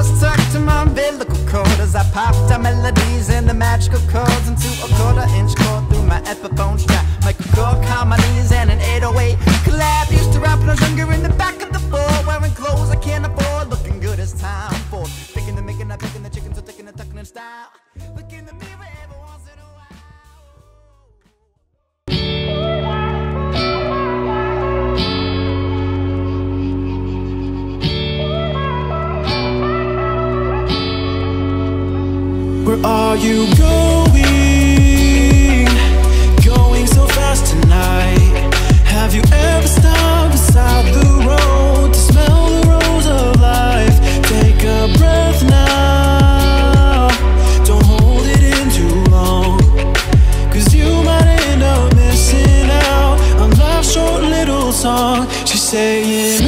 was tucked to my umbilical cord as I popped out melodies and the magical chords into a quarter inch cord through my Epiphone strap. Cork harmonies and an 808 collab. Used to rap when I was younger in the back of the Ford, wearing clothes I can't afford, looking good as time for. Thinking of making, I'm picking the chickens, so taking and tucking in style. Look in the are you going? Going so fast tonight. Have you ever stopped beside the road to smell the rose of life? Take a breath now. Don't hold it in too long. Cause you might end up missing out on life's short little song. She's saying,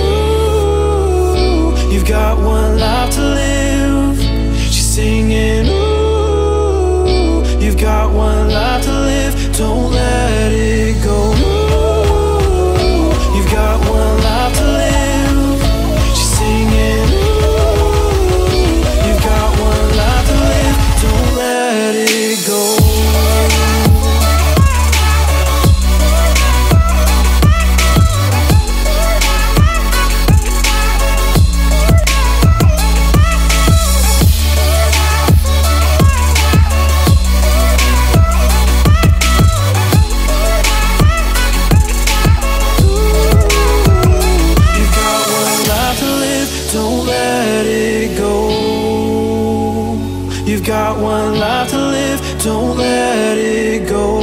don't let it go.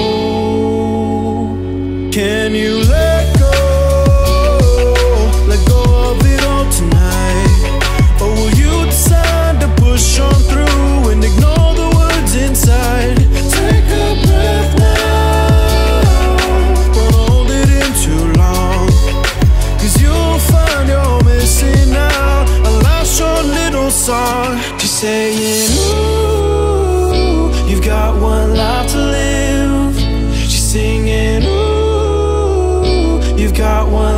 got one.